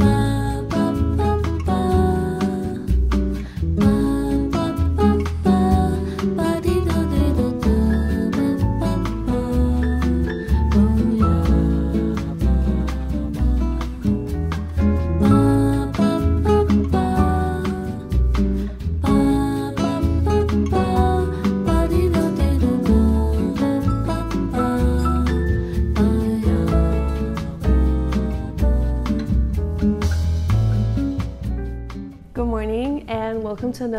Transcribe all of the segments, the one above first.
Mama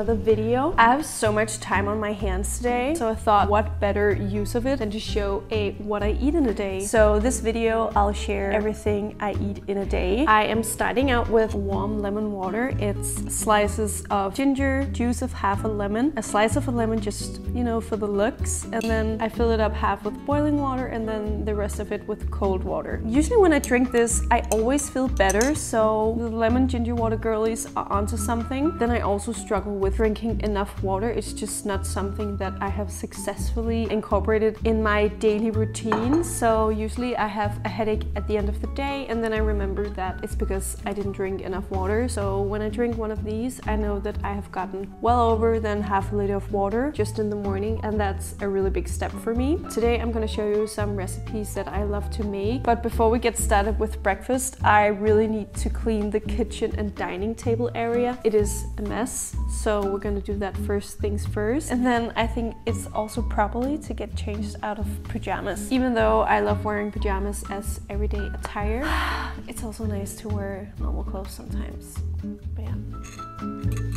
another video. I have so much time on my hands today, so I thought what better use of it than to show a what I eat in a day. So this video, I'll share everything I eat in a day. I am starting out with warm lemon water. It's slices of ginger, juice of half a lemon, a slice of a lemon just, you know, for the looks, and then I fill it up half with boiling water and then the rest of it with cold water. Usually when I drink this, I always feel better, so the lemon ginger water girlies are onto something. Then I also struggle with drinking enough water. It's just not something that I have successfully incorporated in my daily routine. So usually I have a headache at the end of the day and then I remember that it's because I didn't drink enough water. So when I drink one of these, I know that I have gotten well over than half a liter of water just in the morning and that's a really big step for me. Today I'm gonna show you some recipes that I love to make. But before we get started with breakfast, I really need to clean the kitchen and dining table area. It is a mess so we're gonna do that first things first. And then I think it's also probably to get changed out of pajamas. Even though I love wearing pajamas as everyday attire, it's also nice to wear normal clothes sometimes. But yeah.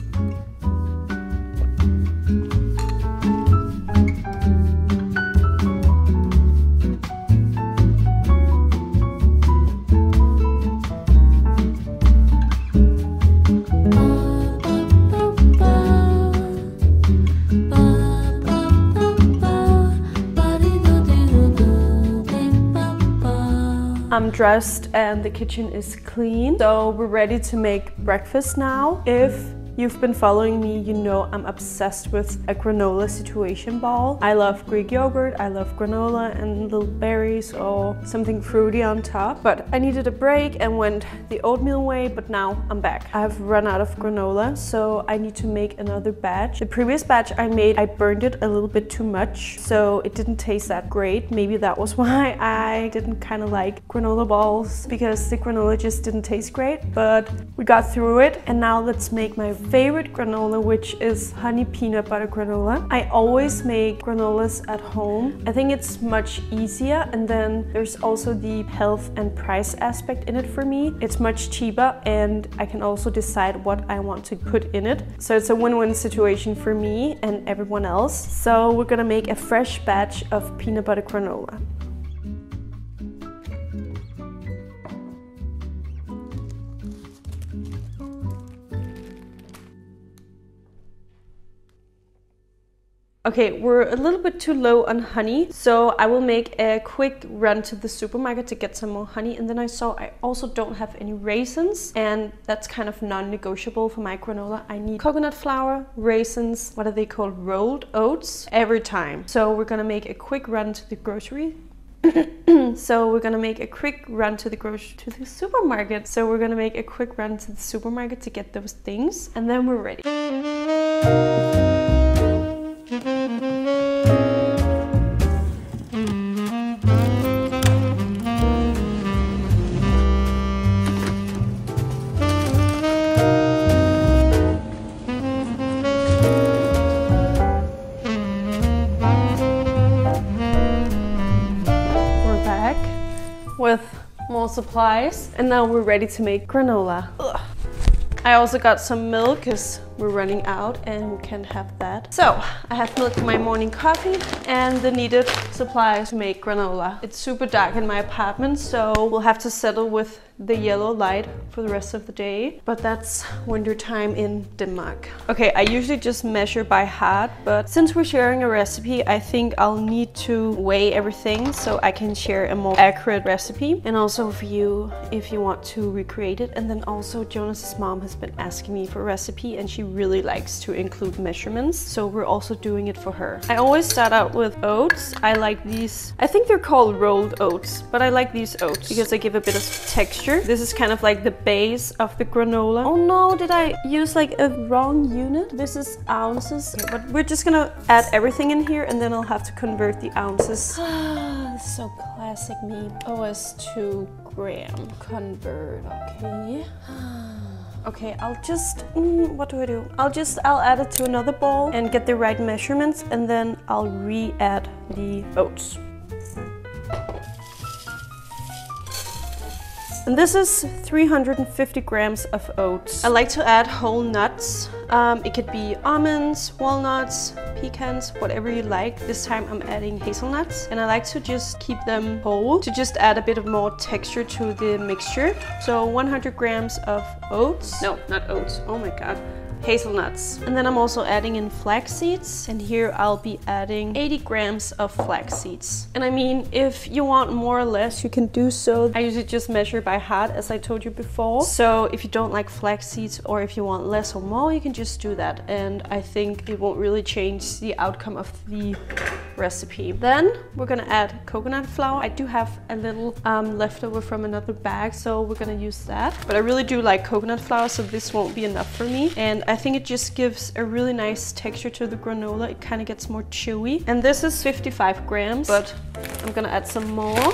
Dressed and the kitchen is clean. So we're ready to make breakfast now. If you've been following me, you know I'm obsessed with a granola situation ball. I love Greek yogurt, I love granola and little berries or something fruity on top. But I needed a break and went the oatmeal way, but now I'm back. I've run out of granola, so I need to make another batch. The previous batch I made, I burned it a little bit too much, so it didn't taste that great. Maybe that was why I didn't kind of like granola balls because the granola just didn't taste great, but we got through it. And now let's make my favorite granola, which is honey peanut butter granola. I always make granolas at home. I think it's much easier and then there's also the health and price aspect in it for me. It's much cheaper and I can also decide what I want to put in it. So it's a win-win situation for me and everyone else. So we're gonna make a fresh batch of peanut butter granola. Okay, we're a little bit too low on honey, so I will make a quick run to the supermarket to get some more honey. And then I saw I also don't have any raisins, and that's kind of non-negotiable for my granola. I need coconut flour, raisins, what are they called? Rolled oats every time. So we're gonna make a quick run to the grocery so we're gonna make a quick run to the grocery to the supermarket. So we're gonna make a quick run to the supermarket to get those things, and then we're ready. More supplies. And now we're ready to make granola. Ugh. I also got some milk because we're running out and we can have that. So I have milk for my morning coffee and the needed supplies to make granola. It's super dark in my apartment so we'll have to settle with the yellow light for the rest of the day. But that's winter time in Denmark. Okay, I usually just measure by heart, but since we're sharing a recipe, I think I'll need to weigh everything so I can share a more accurate recipe. And also for you, if you want to recreate it. And then also Jonas's mom has been asking me for a recipe and she really likes to include measurements. So we're also doing it for her. I always start out with oats. I like these, I think they're called rolled oats, but I like these oats because they give a bit of texture. This is kind of like the base of the granola. Oh no, did I use like a wrong unit? This is ounces, but we're just gonna add everything in here and then I'll have to convert the ounces. so classic me. OS 2 gram convert, okay. Okay, I'll just, mm, what do I do? I'll just, I'll add it to another bowl and get the right measurements and then I'll re-add the oats. And this is 350 grams of oats. I like to add whole nuts. Um, it could be almonds, walnuts, pecans, whatever you like. This time I'm adding hazelnuts and I like to just keep them whole to just add a bit of more texture to the mixture. So 100 grams of oats. No, not oats. Oh my god hazelnuts. And then I'm also adding in flax seeds. And here I'll be adding 80 grams of flax seeds. And I mean, if you want more or less, you can do so. I usually just measure by heart, as I told you before. So if you don't like flax seeds or if you want less or more, you can just do that. And I think it won't really change the outcome of the recipe. Then we're gonna add coconut flour. I do have a little um, leftover from another bag, so we're gonna use that. But I really do like coconut flour, so this won't be enough for me. And I think it just gives a really nice texture to the granola. It kind of gets more chewy. And this is 55 grams, but I'm gonna add some more.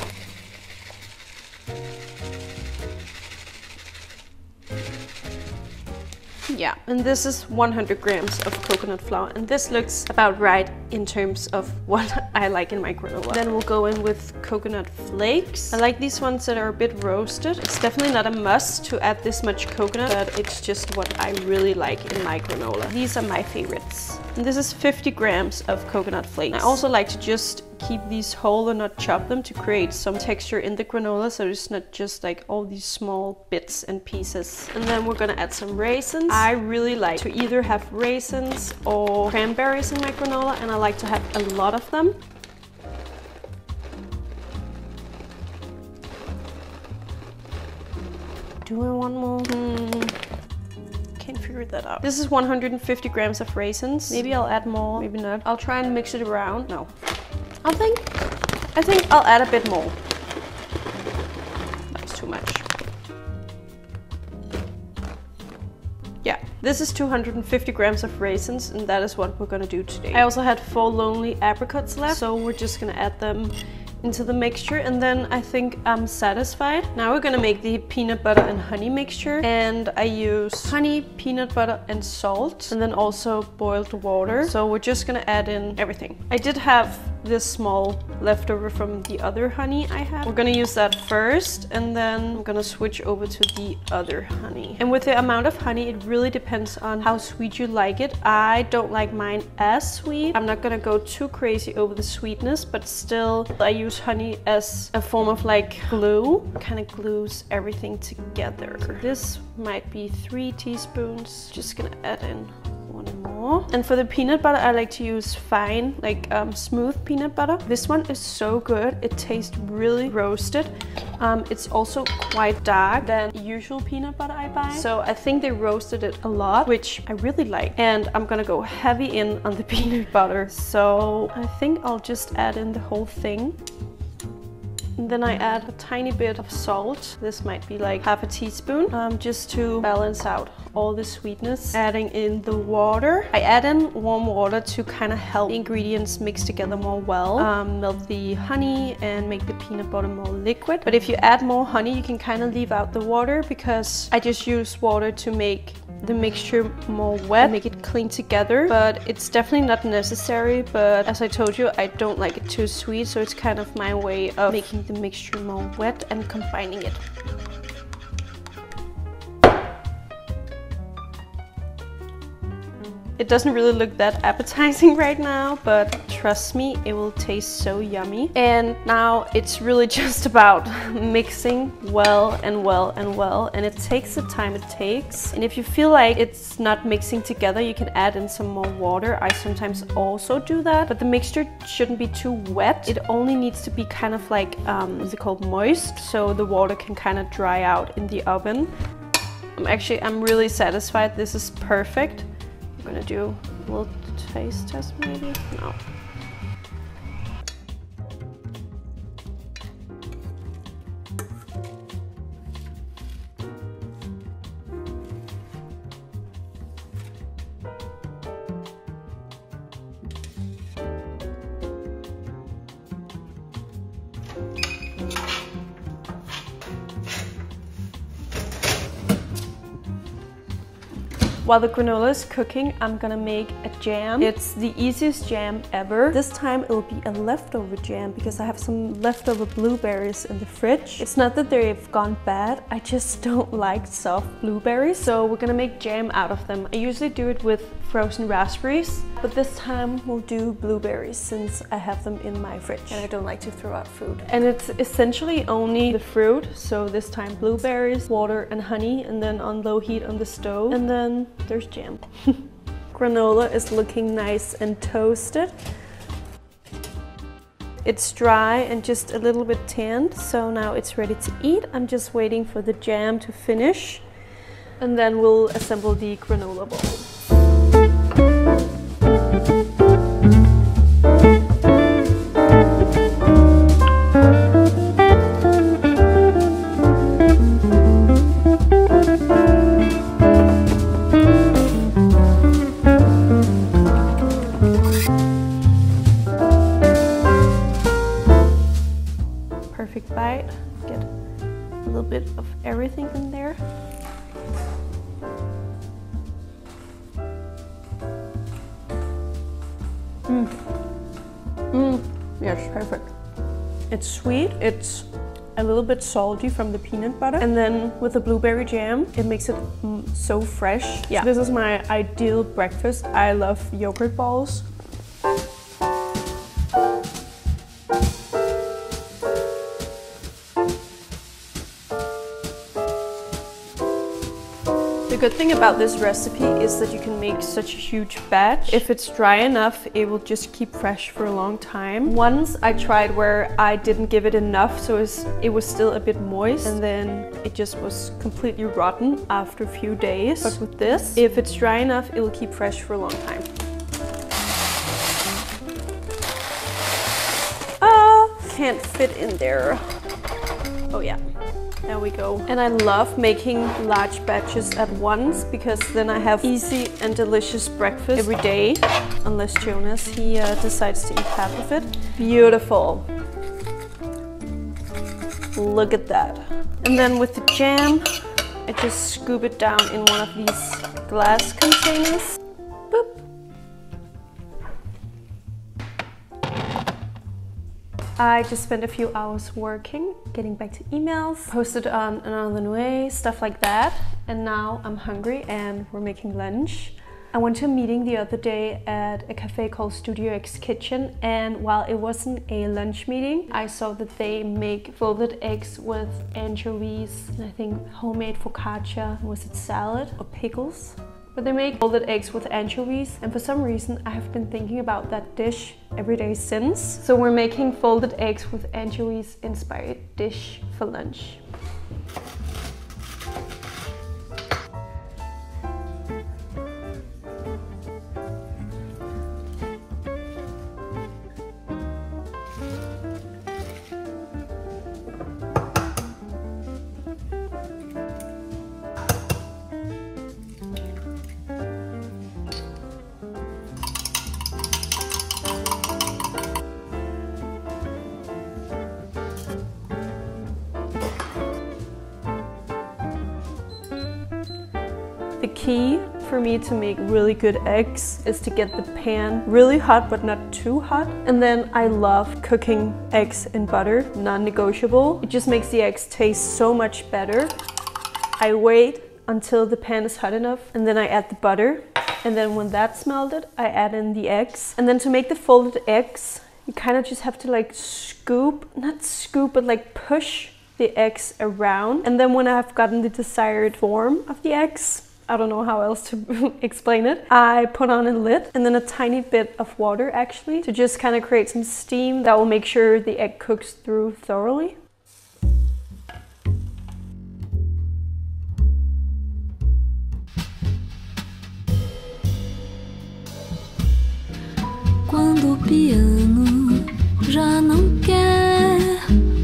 Yeah, and this is 100 grams of coconut flour. And this looks about right in terms of what I like in my granola. Then we'll go in with coconut flakes. I like these ones that are a bit roasted. It's definitely not a must to add this much coconut, but it's just what I really like in my granola. These are my favorites. And this is 50 grams of coconut flakes. I also like to just keep these whole and not chop them to create some texture in the granola so it's not just like all these small bits and pieces. And then we're gonna add some raisins. I really like to either have raisins or cranberries in my granola and I like to have a lot of them. Do I want more? Hmm can't figure that out. This is 150 grams of raisins. Maybe I'll add more, maybe not. I'll try and mix it around. No, I think, I think I'll add a bit more. That's too much. Yeah, this is 250 grams of raisins and that is what we're gonna do today. I also had four lonely apricots left, so we're just gonna add them into the mixture and then I think I'm satisfied. Now we're gonna make the peanut butter and honey mixture and I use honey, peanut butter and salt and then also boiled water. So we're just gonna add in everything. I did have this small leftover from the other honey I had. We're gonna use that first and then I'm gonna switch over to the other honey. And with the amount of honey, it really depends on how sweet you like it. I don't like mine as sweet. I'm not gonna go too crazy over the sweetness, but still I use honey as a form of like glue. Kind of glues everything together. This might be three teaspoons. Just gonna add in one more. And for the peanut butter, I like to use fine, like um, smooth peanut butter. This one is so good. It tastes really roasted. Um, it's also quite dark than usual peanut butter I buy. So I think they roasted it a lot, which I really like. And I'm gonna go heavy in on the peanut butter. So I think I'll just add in the whole thing. Then I add a tiny bit of salt. This might be like half a teaspoon, um, just to balance out all the sweetness. Adding in the water. I add in warm water to kind of help the ingredients mix together more well. Um, melt the honey and make the peanut butter more liquid. But if you add more honey, you can kind of leave out the water because I just use water to make the mixture more wet, make it cling together, but it's definitely not necessary. But as I told you, I don't like it too sweet, so it's kind of my way of making the mixture more wet and combining it. It doesn't really look that appetizing right now, but trust me, it will taste so yummy. And now it's really just about mixing well and well and well. And it takes the time it takes. And if you feel like it's not mixing together, you can add in some more water. I sometimes also do that, but the mixture shouldn't be too wet. It only needs to be kind of like, um, it called, moist. So the water can kind of dry out in the oven. I'm actually, I'm really satisfied. This is perfect. I'm gonna do a little taste test maybe. No. While the granola is cooking, I'm gonna make a jam. It's the easiest jam ever. This time it'll be a leftover jam because I have some leftover blueberries in the fridge. It's not that they've gone bad, I just don't like soft blueberries. So we're gonna make jam out of them. I usually do it with frozen raspberries, but this time we'll do blueberries since I have them in my fridge and I don't like to throw out food. And it's essentially only the fruit, so this time blueberries, water and honey, and then on low heat on the stove, and then there's jam. Granola is looking nice and toasted. It's dry and just a little bit tanned, so now it's ready to eat. I'm just waiting for the jam to finish, and then we'll assemble the granola bowl. Bit salty from the peanut butter. And then with the blueberry jam, it makes it so fresh. Yeah, this is my ideal breakfast. I love yogurt balls. Good thing about this recipe is that you can make such a huge batch. If it's dry enough, it will just keep fresh for a long time. Once I tried where I didn't give it enough, so it was still a bit moist, and then it just was completely rotten after a few days. But with this, if it's dry enough, it will keep fresh for a long time. Ah, can't fit in there. Oh yeah. There we go. And I love making large batches at once because then I have easy and delicious breakfast every day. Unless Jonas, he uh, decides to eat half of it. Beautiful. Look at that. And then with the jam, I just scoop it down in one of these glass containers. I just spent a few hours working, getting back to emails, posted on another way, stuff like that. And now I'm hungry and we're making lunch. I went to a meeting the other day at a cafe called Studio X Kitchen and while it wasn't a lunch meeting, I saw that they make folded eggs with anchovies and I think homemade focaccia, was it salad or pickles? But they make folded eggs with anchovies and for some reason I have been thinking about that dish every day since. So we're making folded eggs with anchovies inspired dish for lunch. Key for me to make really good eggs is to get the pan really hot but not too hot. And then I love cooking eggs in butter, non-negotiable. It just makes the eggs taste so much better. I wait until the pan is hot enough and then I add the butter. And then when that's melted, I add in the eggs. And then to make the folded eggs, you kind of just have to like scoop, not scoop, but like push the eggs around. And then when I've gotten the desired form of the eggs, I don't know how else to explain it. I put on a lid and then a tiny bit of water actually to just kind of create some steam that will make sure the egg cooks through thoroughly. Quando o piano já não quer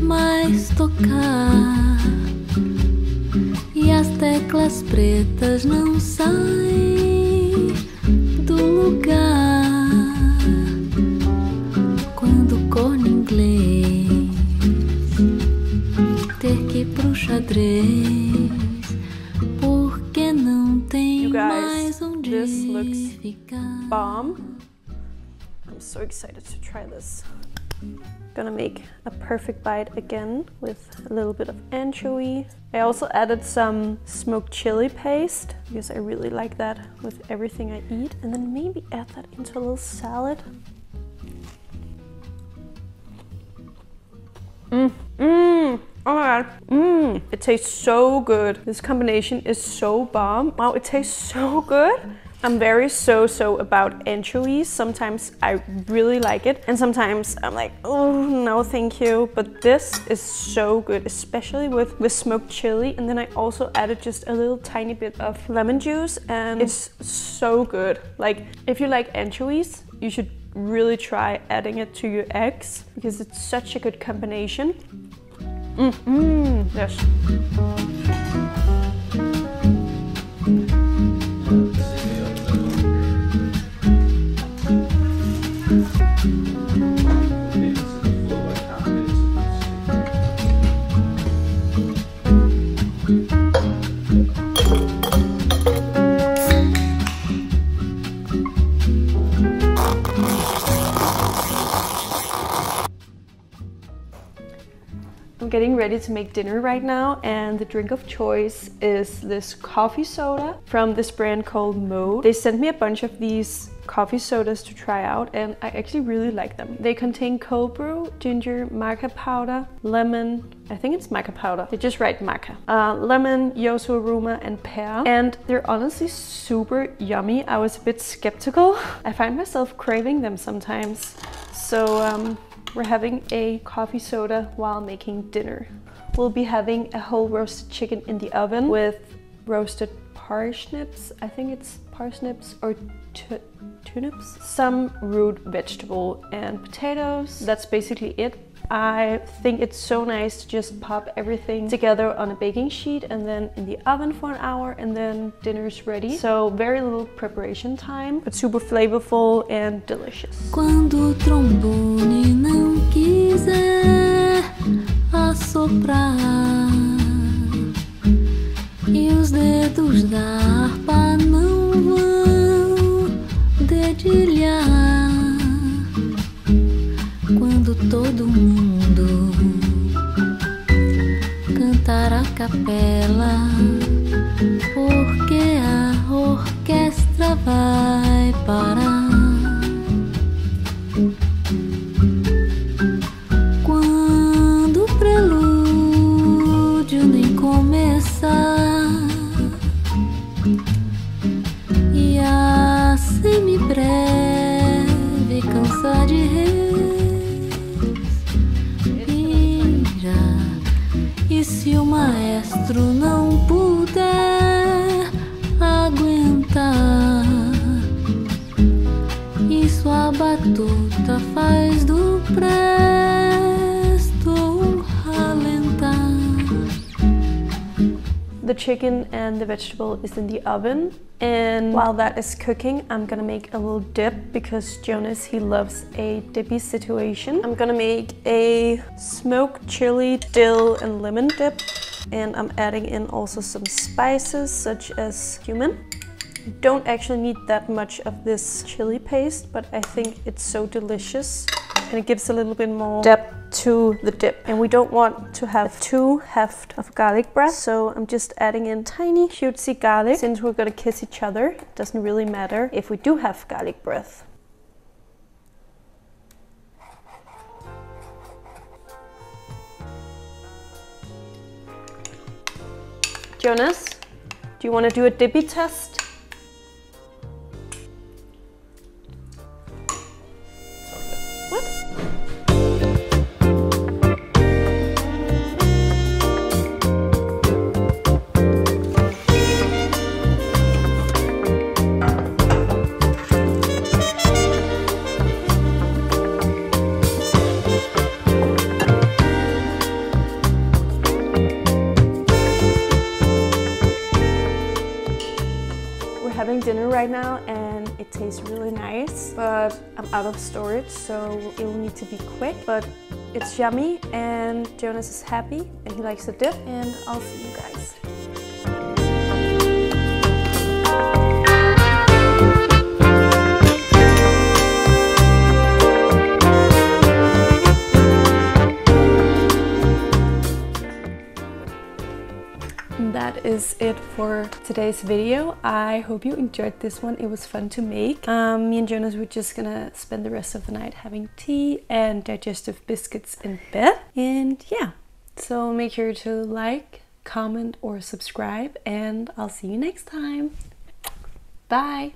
mais tocar teclas pretas não saem do lugar quando o corno inglês ter que ir pro xadrez porque não tem You guys, mais onde this looks ficar. bomb. I'm so excited to try this. Gonna make a perfect bite again with a little bit of anchovy. I also added some smoked chili paste because I really like that with everything I eat. And then maybe add that into a little salad. Mmm, mmm. Oh my god. Mmm. It tastes so good. This combination is so bomb. Wow, it tastes so good. I'm very so so about anchovies. Sometimes I really like it, and sometimes I'm like, oh no, thank you. But this is so good, especially with with smoked chili. And then I also added just a little tiny bit of lemon juice, and it's so good. Like if you like anchovies, you should really try adding it to your eggs because it's such a good combination. Mm, mm, yes. Getting ready to make dinner right now and the drink of choice is this coffee soda from this brand called Mode. They sent me a bunch of these coffee sodas to try out and I actually really like them. They contain cold brew, ginger, maca powder, lemon, I think it's maca powder. They just write maca. Uh, lemon, yuzu aroma and pear. And they're honestly super yummy. I was a bit skeptical. I find myself craving them sometimes. So um, we're having a coffee soda while making dinner. We'll be having a whole roasted chicken in the oven with roasted parsnips. I think it's parsnips or tu- turnips. Some root vegetable and potatoes. That's basically it. I think it's so nice to just pop everything together on a baking sheet and then in the oven for an hour and then dinner's ready. So very little preparation time, but super flavorful and delicious. Quando o trombone não quiser assoprar e os dedos da harpa não vão dedilhar, capela, porque a orquestra vai parar. Quando o prelúdio nem começar e a semibreve cansar de respirar chicken and the vegetable is in the oven. And while that is cooking, I'm gonna make a little dip because Jonas, he loves a dippy situation. I'm gonna make a smoked chili, dill, and lemon dip. And I'm adding in also some spices such as cumin. Don't actually need that much of this chili paste, but I think it's so delicious and it gives a little bit more depth to the dip. And we don't want to have too heft of garlic breath, so I'm just adding in tiny cutesy garlic. Since we're gonna kiss each other, it doesn't really matter if we do have garlic breath. Jonas, do you want to do a dippy test? Right now and it tastes really nice, but I'm out of storage, so it will need to be quick. But it's yummy and Jonas is happy and he likes the dip and I'll see you guys. Is it for today's video. I hope you enjoyed this one. It was fun to make. Um, me and Jonas were just gonna spend the rest of the night having tea and digestive biscuits in bed. And yeah, so make sure to like, comment or subscribe and I'll see you next time. Bye!